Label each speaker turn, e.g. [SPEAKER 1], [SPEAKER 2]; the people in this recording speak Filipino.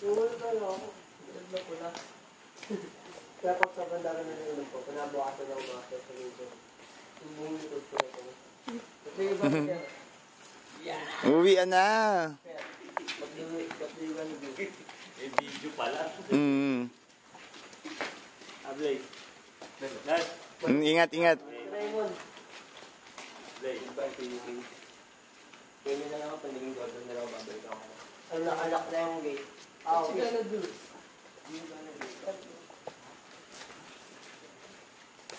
[SPEAKER 1] Yung ano ako, tulad na pula. Kaya pag sa bandara na nilulog ko, pinabukasan ako mga sa. Yung buong likod ko ito. Kasi iba siya. Yeah.
[SPEAKER 2] Uwi na.
[SPEAKER 1] Kaya.
[SPEAKER 3] Eh, video pala.
[SPEAKER 2] Mm.
[SPEAKER 3] Ablay. Lad.
[SPEAKER 2] Mm, Ingat, ingat.
[SPEAKER 1] Raymond,
[SPEAKER 3] Ablay.
[SPEAKER 1] iba ito yung Kaya nyo na lang ako, paniging gordon na lang ako, babalik ako. Ano, alak na yung gate. Ah, okay.